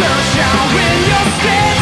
sunshine when you're standing